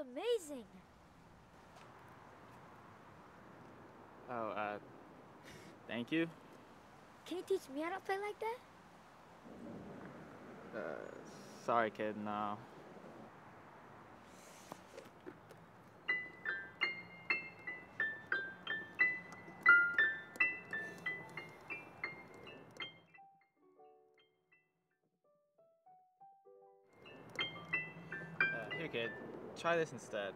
amazing. Oh, uh, thank you. Can you teach me how to play like that? Uh, sorry, kid, no. Uh, here, kid. Try this instead.